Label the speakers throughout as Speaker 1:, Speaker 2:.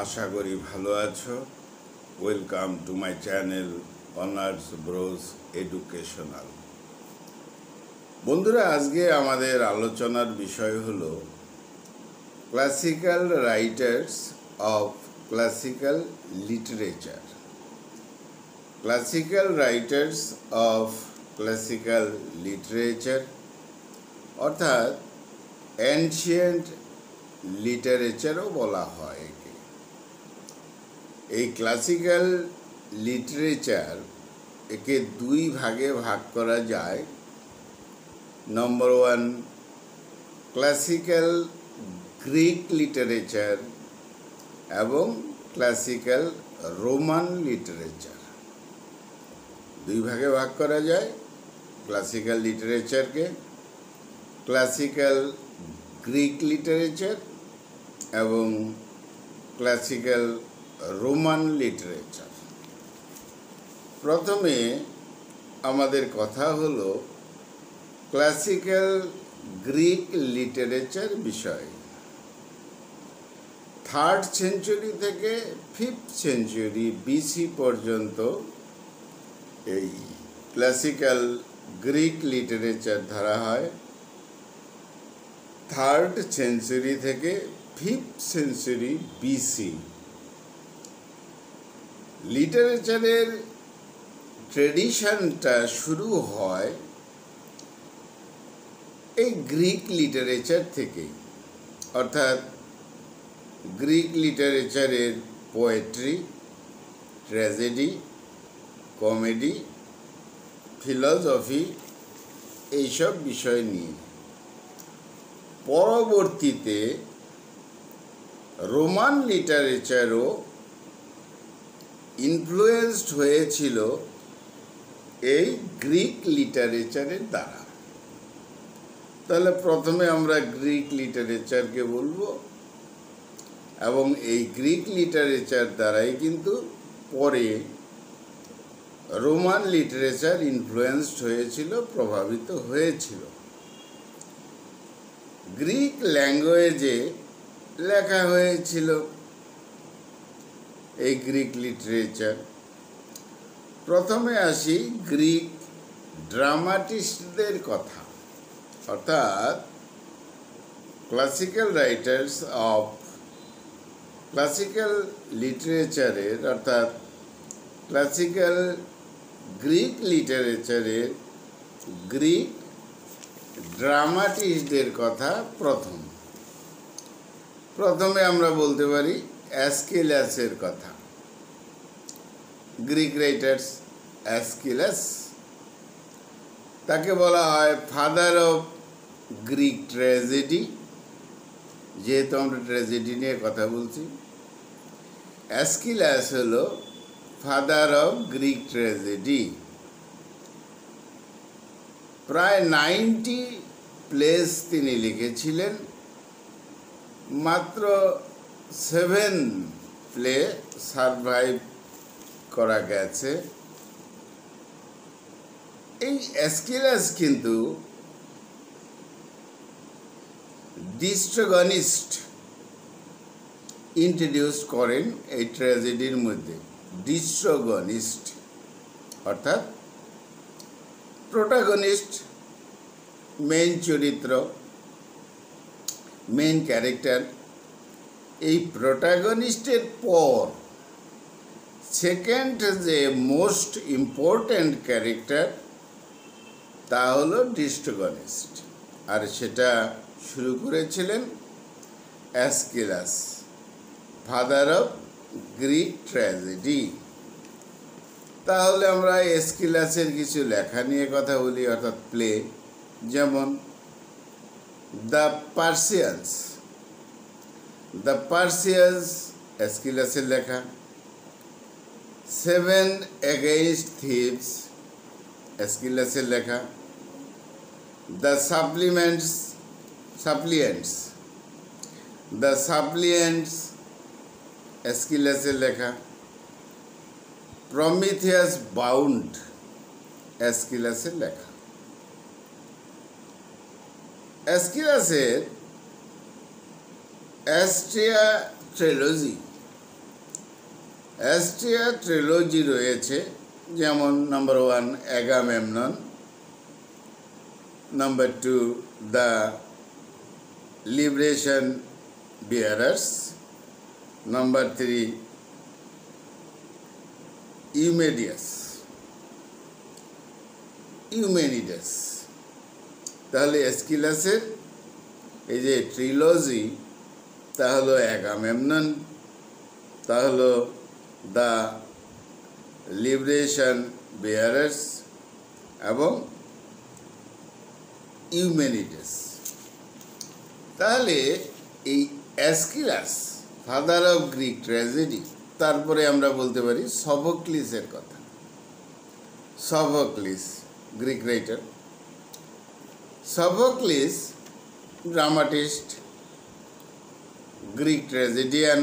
Speaker 1: আশা করি ভালো আছো। Welcome to my channel Honours Bros educational বন্ধুরা, আজকে আমাদের আলোচনার বিষয় হল classical writers of classical literature classical writers of classical literature অর্থাৎ অ্যানশিয়েন্ট লিটারেচারও বলা হয়। এই ক্লাসিক্যাল লিটারেচার একে দুই ভাগে ভাগ করা যায়। Number one classical Greek literature এবং ক্লাসিক্যাল রোমান লিটারেচার দুই ভাগে ভাগ করা যায় ক্লাসিক্যাল লিটারেচারকে ক্লাসিক্যাল গ্রিক লিটারেচার এবং ক্লাসিক্যাল রোমান লিটারেচার প্রথমে আমাদের কথা হলো ক্লাসিক্যাল গ্রিক লিটারেচার বিষয়। থার্ড সেঞ্চুরি থেকে ফিফথ সেঞ্চুরি বিসি পর্যন্ত এই ক্লাসিক্যাল গ্রিক লিটারেচার ধরা হয়। থার্ড সেঞ্চুরি থেকে ফিফথ সেঞ্চুরি বিসি লিটারেচারের ট্রেডিশনটা শুরু হয় এই গ্রিক লিটারেচার থেকে অর্থাৎ গ্রিক লিটারেচারের পোয়েট্রি ট্র্যাজেডি কমেডি ফিলসফি এইসব বিষয় নিয়ে। পরবর্তীতে রোমান লিটারেচারও ইনফ্লুয়েসড হয়েছিল এই গ্রিক লিটারেচারের দ্বারা। তাহলে প্রথমে আমরা গ্রিক লিটারেচারকে বলব এবং এই গ্রিক লিটারেচার দ্বারাই কিন্তু পরে রোমান লিটারেচার ইনফ্লুয়েসড হয়েছিল, প্রভাবিত হয়েছিল। গ্রিক ল্যাঙ্গুয়েজে লেখা হয়েছিল এই গ্রিক লিটারেচার প্রথমে আসি গ্রিক ড্রামাটিস্টদের কথা। অর্থাৎ ক্লাসিক্যাল রাইটার্স অফ ক্লাসিক্যাল লিটারেচারের অর্থাৎ ক্লাসিক্যাল গ্রিক লিটারেচারের গ্রিক ড্রামাটিস্টদের কথা প্রথম। প্রথমে আমরা বলতে পারি অ্যাসকিলাসের কথা। গ্রিক রাইটার্স অ্যাসকিলাস তাকে বলা হয় ফাদার অফ গ্রিক ট্র্যাজেডি যেহেতু আমরা ট্র্যাজেডি নিয়ে কথা বলছি। অ্যাসকিলাস হলো ফাদার অফ গ্রিক ট্র্যাজেডি প্রায় নাইনটি প্লেস তিনি লিখেছিলেন। মাত্র সেভেন প্লে সারভাইভ করা গেছে। এই অ্যাসকিলাস কিন্তু ডিস্ট্রগনিস্ট ইন্ট্রোডিউস করেন এই ট্র্যাজেডির মধ্যে। ডিস্ট্রগনিস্ট, অর্থাৎ প্রোটাগনিস্ট মেইন চরিত্র মেইন ক্যারেক্টার এই প্রোটাগনিস্টের পর সেকেন্ড যে মোস্ট ইম্পর্ট্যান্ট ক্যারেক্টার তা হলো ডিস্টগনিস্ট আর সেটা শুরু করেছিলেন Aeschylus father of Greek tragedy তাহলে আমরা এসকিলাসের কিছু লেখা নিয়ে কথা বলি, অর্থাৎ প্লে যেমন দ্য পার্সিয়ান্স দ্য পার্সিয়ান্স এসকিলাসের লেখা সেভেন এগেইনস্ট থিভস এসকিলাসের লেখা the supplements suppliants the suppliants এসকিলাসের লেখা প্রমিথিয়াস বাউন্ড অ্যাসকিলাসের লেখা অ্যাসকিলাসের অ্যাস্ট্রিয়া ট্রেলজি অ্যাস্ট্রিয়া ট্রিলজি রয়েছে, যেমন number one Agamemnon number two the liberation bearers number three Eumenides Eumenides তাহলে এসকিলাসের এই যে ট্রিলজি তা হলো অ্যাগামেমনন তা হলো দ্য লিবারেশন বেয়ারার্স এবং ইউম্যানিটাস। তাহলে এই Aeschylus, father of Greek tragedy, তারপরে আমরা বলতে পারি সফোক্লিসের কথা। Sophocles Greek writer. Sophocles dramatist Greek tragedian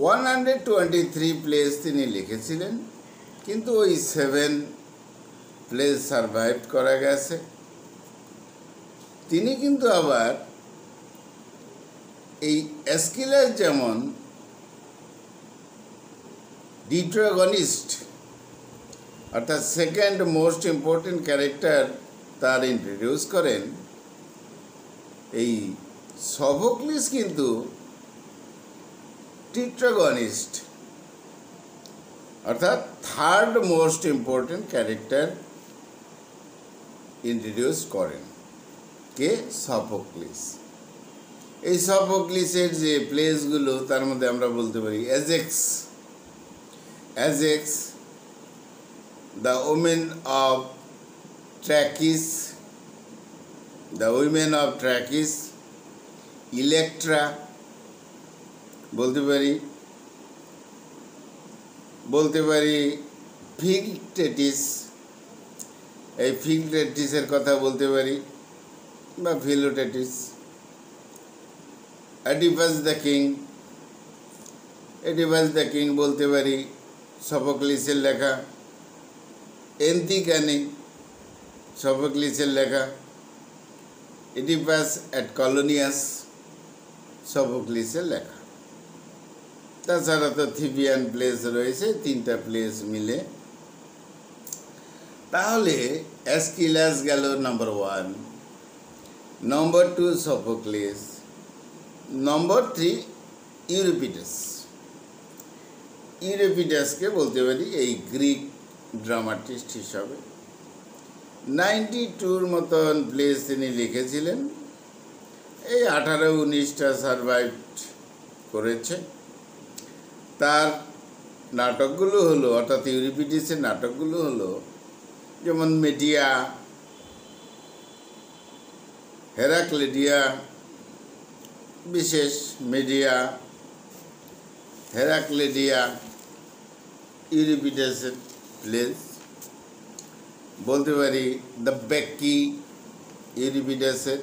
Speaker 1: one hundred twenty three plays তিনি লিখেছিলেন, কিন্তু ওই সেভেন প্লেস সারভাইভ করা গেছে। তিনি কিন্তু আবার এই অ্যাস্কিলাস যেমন ডিট্রাগনিস্ট অর্থাৎ সেকেন্ড মোস্ট ইম্পর্টেন্ট ক্যারেক্টার তার ইন্ট্রোডিউস করেন, এই সভোক্লিস কিন্তু টিট্রাগনিস্ট অর্থাৎ third most important character introduce করেন কে? সফোক্লিস এই সফোক্লিসের যে প্লেসগুলো তার মধ্যে আমরা বলতে পারি Ajax Ajax the women of Trachis the women of Trachis Electra, বলতে পারি বলতে পারি ফিগটেটিস। এই ফিগটেটিসের কথা বলতে পারি বা Philoctetes. Oedipus the king. Oedipus the king বলতে পারি সফোক্লিসের লেখা। এন্তিকানি সফোক্লিসের লেখা। এডিপাস অ্যাট কলোনিয়াস। সফোক্লিসের লেখা। তাছাড়া তো থিবিয়ান প্লেস রয়েছে, তিনটা প্লেস মিলে। তাহলে অ্যাসকিলাস গেল number one. Number two Sophocles. Number three Euripides ইউরোপিটাসকে বলতে পারি এই গ্রিক ড্রামাটিস্ট হিসাবে। নাইনটি টুর মতন প্লেস তিনি লিখেছিলেন। এই আঠারো উনিশটা সারভাইভ করেছে। তার নাটকগুলো হলো, অর্থাৎ ইউরিপিডিসের নাটকগুলো হলো, যেমন মেডিয়া, হেরাক্লেডিয়া, বিশেষ মিডিয়া, হেরাক্লেডিয়া ইউরিপিটাসের প্লেস বলতে পারি, দ্য বেকি ব্যাকি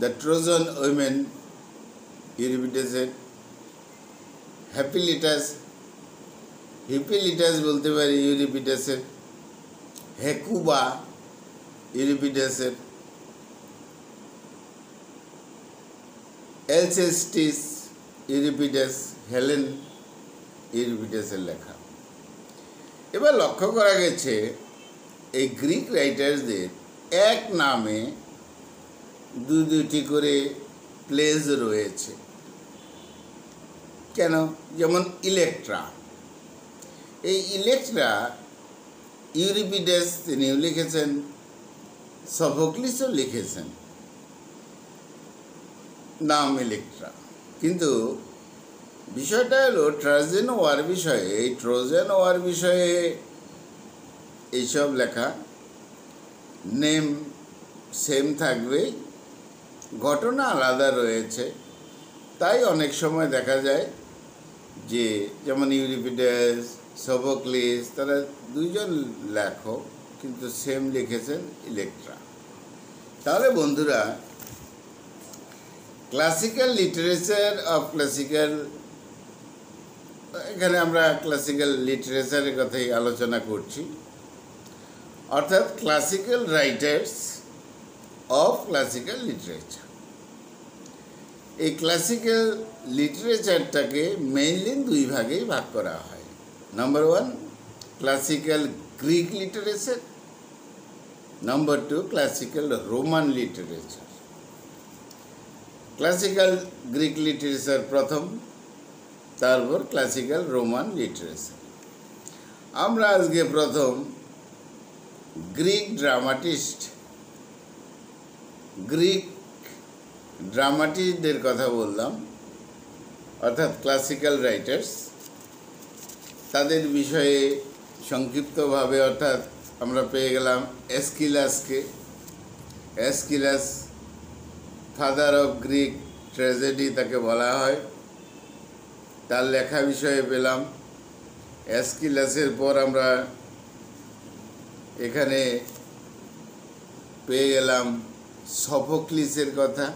Speaker 1: ইউরিপিটাসের দ্য ট্রোজন উইমেন ইউরিপিটাসের হ্যাপিলিটাস হিপিলিটাস বলতে পারি ইউরিপিটাসের হেকুবা ইউরিপিটাসের এলসেস্টিস ইউরিপিটাস হেলেন ইউরিপিটাসের লেখা। এবার লক্ষ্য করা গেছে, এই গ্রিক রাইটার্সদের এক নামে দু দুটি করে প্লেস রয়েছে। কেন? যেমন ইলেকট্রা। এই ইলেকট্রা ইউরিপিডেস তিনিও লিখেছেন, সফোক্লিসও লিখেছেন। নাম ইলেকট্রা। কিন্তু বিষয়টা হলো ট্রাজেন ওয়ার বিষয়ে, এই ট্রোজেন ওয়ার বিষয়ে এইসব লেখা, নেম সেম থাকবে ঘটনা আলাদা রয়েছে। তাই অনেক সময় দেখা যায় যে, যেমন ইউরিপিডেস, সবক্লিস, তারা দুইজন লেখক, কিন্তু সেম লিখেছেন ইলেকট্রা। তাহলে বন্ধুরা ক্লাসিক্যাল লিটারেচার অফ ক্লাসিক্যাল এখানে আমরা ক্লাসিক্যাল লিটারেচারের কথাই আলোচনা করছি। অর্থাৎ classical writers of classical literature এই ক্লাসিক্যাল লিটারেচারটাকে মেইনলি দুই ভাগেই ভাগ করা হয়। Number one classical Greek literature number two classical Roman literature classical Greek literature প্রথম, তারপর ক্লাসিক্যাল রোমান লিটারেচার আমরা আজকে প্রথম গ্রিক ড্রামাটিস্ট গ্রিক ড্রামাটিস্টদের কথা বললাম, অর্থাৎ ক্লাসিক্যাল রাইটার্স। তাদের বিষয়ে সংক্ষিপ্তভাবে, অর্থাৎ আমরা পেয়ে গেলাম এসকিলাসকে। Aeschylus father of Greek tragedy তাকে বলা হয়। তার লেখা বিষয়ে পেলাম অ্যাসকিলাসের পর আমরা এখানে পেয়ে গেলাম সফোক্লিসের কথা,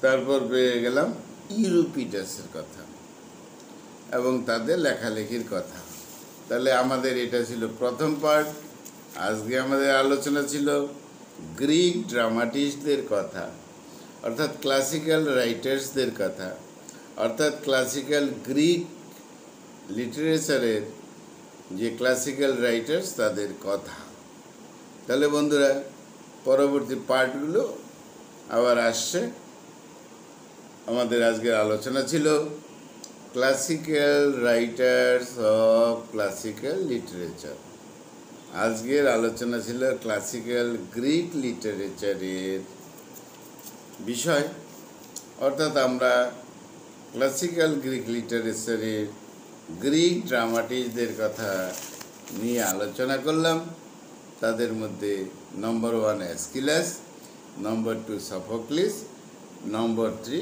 Speaker 1: তারপর পেয়ে গেলাম ইউরোপিটাসের কথা এবং তাদের লেখালেখির কথা। তাহলে আমাদের এটা ছিল প্রথম পার্ট আজকে আমাদের আলোচনা ছিল গ্রিক ড্রামাটিস্টদের কথা, অর্থাৎ ক্লাসিক্যাল রাইটার্সদের কথা, অর্থাৎ ক্লাসিক্যাল গ্রিক লিটারেচারের যে ক্লাসিক্যাল রাইটার্স তাদের কথা। তাহলে বন্ধুরা পরবর্তী পার্টগুলো আবার আসছে। আমাদের আজকের আলোচনা ছিল classical writers of classical literature আজকের আলোচনা ছিল ক্লাসিক্যাল গ্রিক লিটারেচারের বিষয়। অর্থাৎ আমরা ক্লাসিক্যাল গ্রিক লিটারেচারের গ্রিক ড্রামাটিস্টদের কথা নিয়ে আলোচনা করলাম। তাদের মধ্যে number one Aeschylus number two Sophocles number three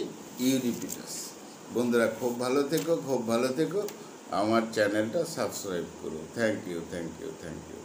Speaker 1: Euripides বন্ধুরা, খুব ভালো থেকো, খুব ভালো থেকো। আমার চ্যানেলটা সাবস্ক্রাইব করো। Thank you thank you thank you